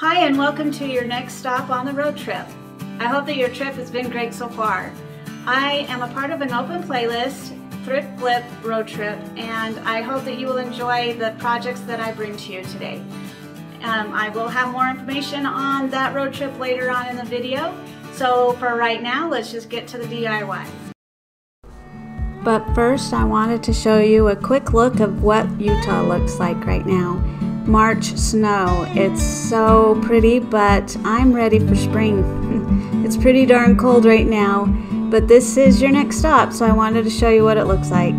Hi and welcome to your next stop on the road trip. I hope that your trip has been great so far. I am a part of an open playlist, Thrift Flip Road Trip, and I hope that you will enjoy the projects that I bring to you today. Um, I will have more information on that road trip later on in the video, so for right now, let's just get to the DIY. But first, I wanted to show you a quick look of what Utah looks like right now. March snow. It's so pretty, but I'm ready for spring. it's pretty darn cold right now, but this is your next stop, so I wanted to show you what it looks like.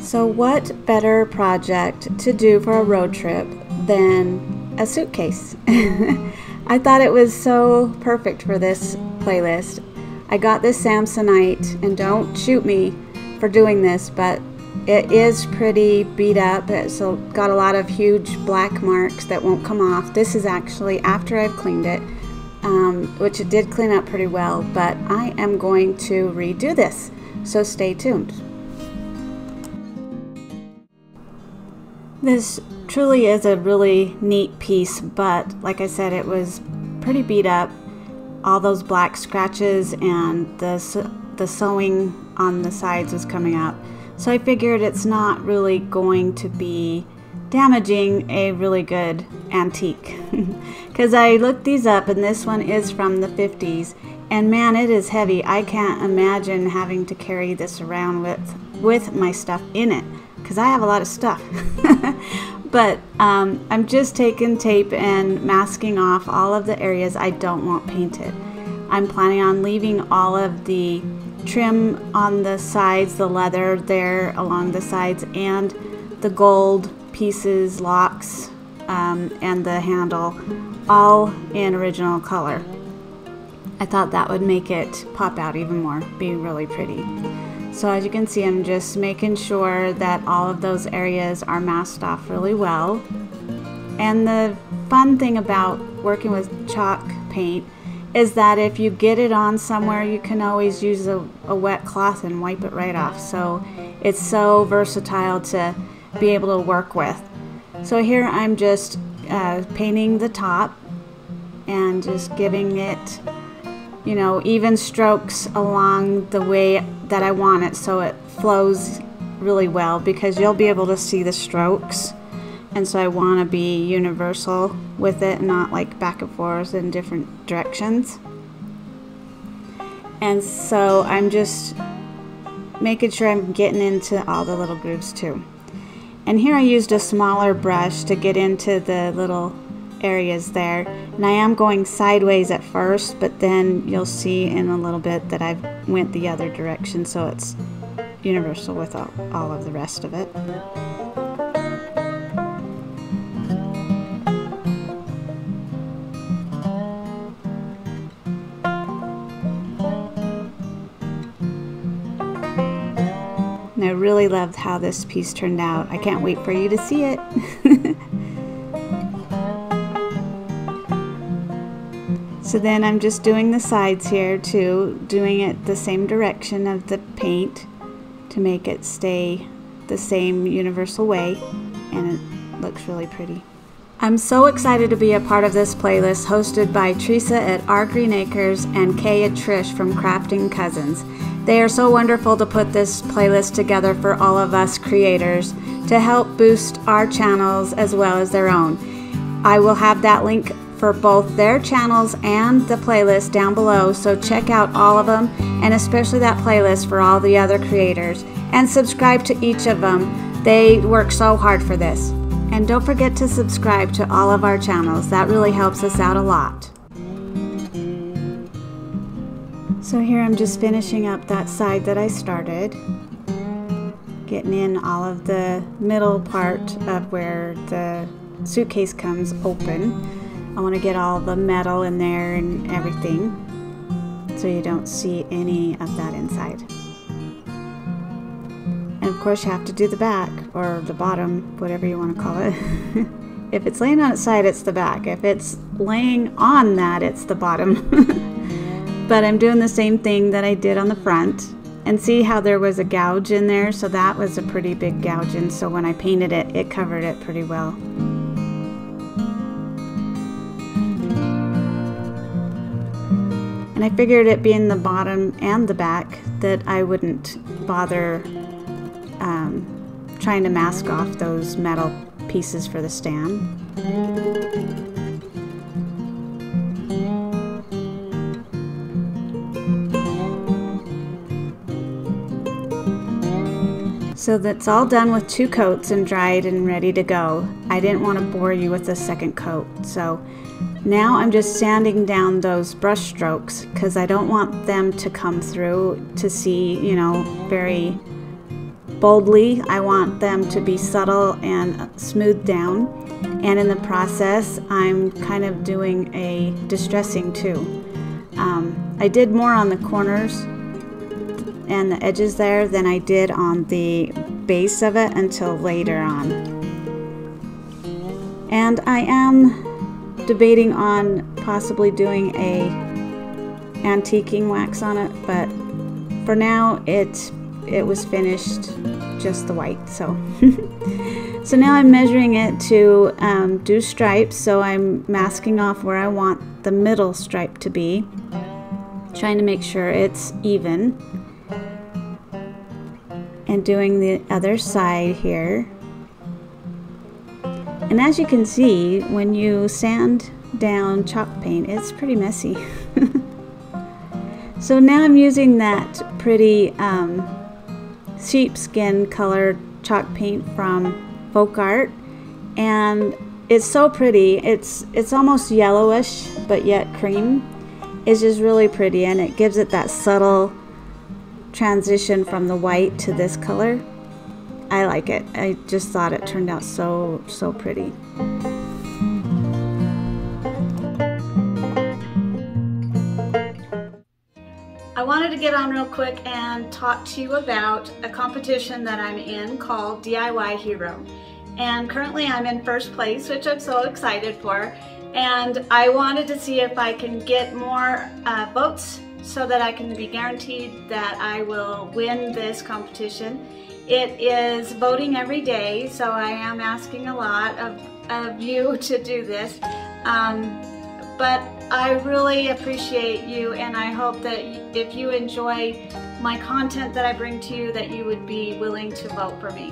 So what better project to do for a road trip than a suitcase? I thought it was so perfect for this playlist. I got this Samsonite, and don't shoot me for doing this, but it is pretty beat up. It's got a lot of huge black marks that won't come off. This is actually after I've cleaned it, um, which it did clean up pretty well, but I am going to redo this, so stay tuned. This truly is a really neat piece, but like I said, it was pretty beat up. All those black scratches and the, the sewing on the sides was coming out. So I figured it's not really going to be damaging a really good antique. Because I looked these up and this one is from the 50s and man it is heavy. I can't imagine having to carry this around with, with my stuff in it because I have a lot of stuff. but um, I'm just taking tape and masking off all of the areas I don't want painted. I'm planning on leaving all of the trim on the sides, the leather there along the sides, and the gold pieces, locks, um, and the handle, all in original color. I thought that would make it pop out even more, be really pretty. So as you can see, I'm just making sure that all of those areas are masked off really well. And the fun thing about working with chalk paint is that if you get it on somewhere, you can always use a, a, wet cloth and wipe it right off. So it's so versatile to be able to work with. So here I'm just uh, painting the top and just giving it, you know, even strokes along the way that I want it so it flows really well because you'll be able to see the strokes and so I want to be universal with it not like back and forth in different directions. And so I'm just making sure I'm getting into all the little grooves too. And here I used a smaller brush to get into the little areas there. And I am going sideways at first but then you'll see in a little bit that I went the other direction so it's universal with all, all of the rest of it. And I really loved how this piece turned out. I can't wait for you to see it. so then I'm just doing the sides here too, doing it the same direction of the paint to make it stay the same universal way and it looks really pretty. I'm so excited to be a part of this playlist hosted by Teresa at Our Green Acres and Kay and Trish from Crafting Cousins. They are so wonderful to put this playlist together for all of us creators to help boost our channels as well as their own. I will have that link for both their channels and the playlist down below, so check out all of them and especially that playlist for all the other creators. And subscribe to each of them. They work so hard for this. And don't forget to subscribe to all of our channels. That really helps us out a lot. So here I'm just finishing up that side that I started. Getting in all of the middle part of where the suitcase comes open. I want to get all the metal in there and everything so you don't see any of that inside. And of course you have to do the back or the bottom, whatever you want to call it. if it's laying on its side, it's the back. If it's laying on that, it's the bottom. but I'm doing the same thing that I did on the front and see how there was a gouge in there so that was a pretty big gouge and so when I painted it it covered it pretty well. And I figured it being the bottom and the back that I wouldn't bother um, trying to mask off those metal pieces for the stand. So that's all done with two coats and dried and ready to go. I didn't want to bore you with a second coat. So now I'm just sanding down those brush strokes because I don't want them to come through to see, you know, very boldly. I want them to be subtle and smoothed down. And in the process, I'm kind of doing a distressing too. Um, I did more on the corners and the edges there than I did on the base of it until later on. And I am debating on possibly doing a antiquing wax on it, but for now it it was finished just the white. So so now I'm measuring it to um, do stripes. So I'm masking off where I want the middle stripe to be, trying to make sure it's even and doing the other side here. And as you can see, when you sand down chalk paint, it's pretty messy. so now I'm using that pretty um, sheepskin color chalk paint from Folk Art. And it's so pretty. It's, it's almost yellowish, but yet cream. It's just really pretty and it gives it that subtle transition from the white to this color. I like it. I just thought it turned out so, so pretty. I wanted to get on real quick and talk to you about a competition that I'm in called DIY Hero. And currently I'm in first place, which I'm so excited for. And I wanted to see if I can get more uh, votes so that I can be guaranteed that I will win this competition. It is voting every day, so I am asking a lot of, of you to do this. Um, but I really appreciate you and I hope that if you enjoy my content that I bring to you that you would be willing to vote for me.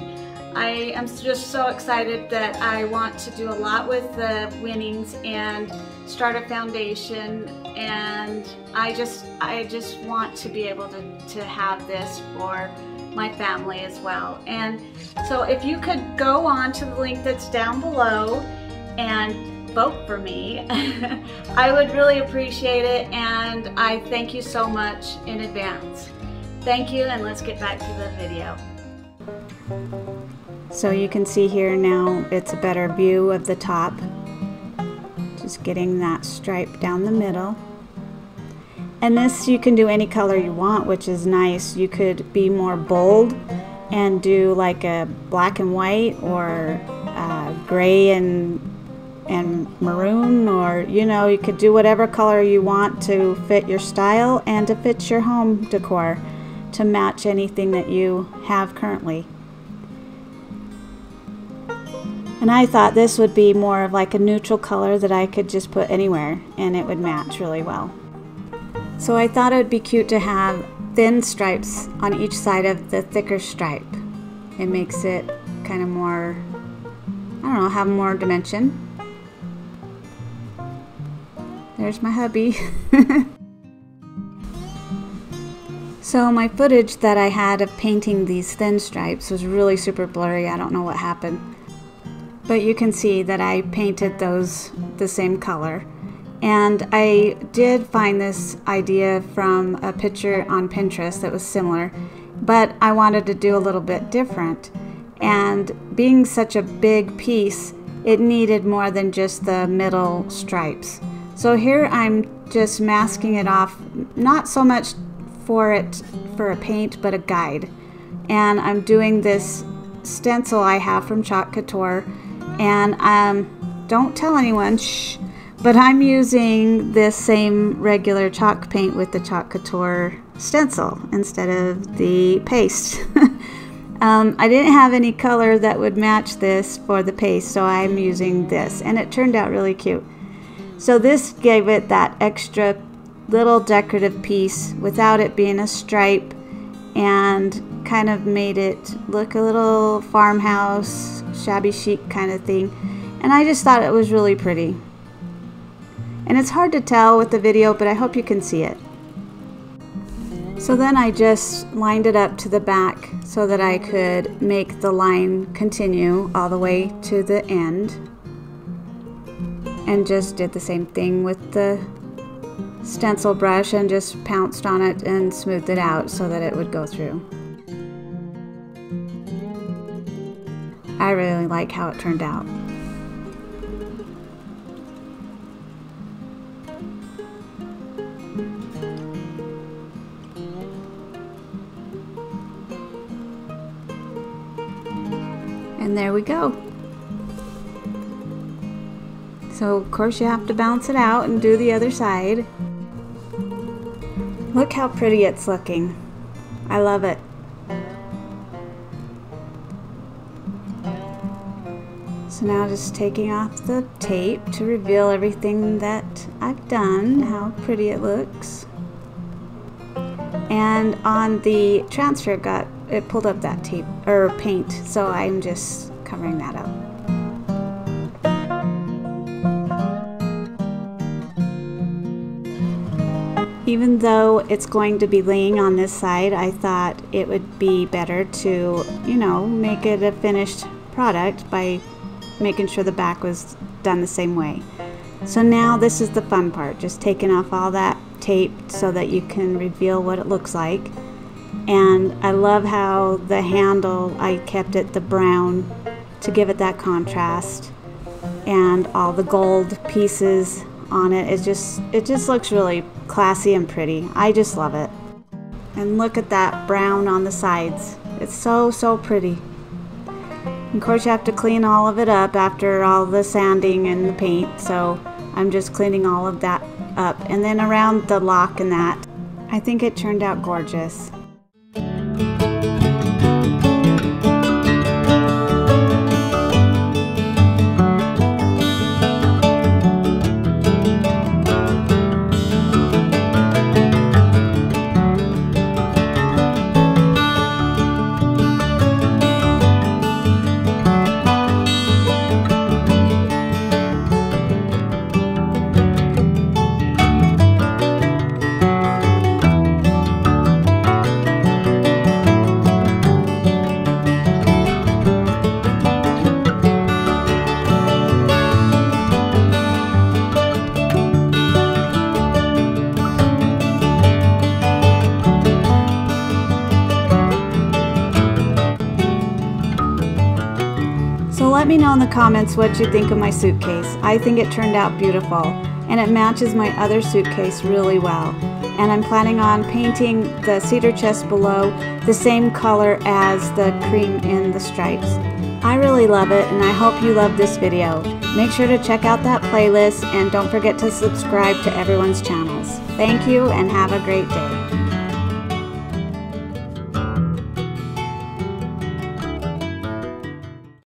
I am just so excited that I want to do a lot with the winnings and start a foundation and I just I just want to be able to, to have this for my family as well. And so if you could go on to the link that's down below and vote for me, I would really appreciate it and I thank you so much in advance. Thank you and let's get back to the video. So you can see here now it's a better view of the top. Just getting that stripe down the middle. And this you can do any color you want, which is nice. You could be more bold and do like a black and white or uh, gray and and maroon or you know you could do whatever color you want to fit your style and to fit your home decor to match anything that you have currently. And I thought this would be more of like a neutral color that I could just put anywhere and it would match really well. So I thought it would be cute to have thin stripes on each side of the thicker stripe. It makes it kind of more, I don't know, have more dimension. There's my hubby. so my footage that I had of painting these thin stripes was really super blurry. I don't know what happened. But you can see that I painted those the same color. And I did find this idea from a picture on Pinterest that was similar, but I wanted to do a little bit different. And being such a big piece, it needed more than just the middle stripes. So here I'm just masking it off, not so much for it for a paint, but a guide. And I'm doing this stencil I have from Chalk Couture and um, don't tell anyone, shh, but I'm using this same regular chalk paint with the Chalk Couture stencil instead of the paste. um, I didn't have any color that would match this for the paste, so I'm using this, and it turned out really cute. So this gave it that extra little decorative piece without it being a stripe and kind of made it look a little farmhouse, shabby chic kind of thing. And I just thought it was really pretty. And it's hard to tell with the video, but I hope you can see it. So then I just lined it up to the back so that I could make the line continue all the way to the end. And just did the same thing with the stencil brush and just pounced on it and smoothed it out so that it would go through. I really like how it turned out. And there we go. So of course you have to bounce it out and do the other side. Look how pretty it's looking. I love it. So now just taking off the tape to reveal everything that I've done, how pretty it looks. And on the transfer got it pulled up that tape or paint, so I'm just covering that up. Even though it's going to be laying on this side, I thought it would be better to, you know, make it a finished product by making sure the back was done the same way. So now this is the fun part, just taking off all that tape so that you can reveal what it looks like. And I love how the handle, I kept it the brown to give it that contrast. And all the gold pieces on it. It just it just looks really classy and pretty. I just love it. And look at that brown on the sides. It's so so pretty. Of course you have to clean all of it up after all the sanding and the paint. So I'm just cleaning all of that up. And then around the lock and that, I think it turned out gorgeous. Let me know in the comments what you think of my suitcase. I think it turned out beautiful and it matches my other suitcase really well. And I'm planning on painting the cedar chest below the same color as the cream in the stripes. I really love it and I hope you love this video. Make sure to check out that playlist and don't forget to subscribe to everyone's channels. Thank you and have a great day.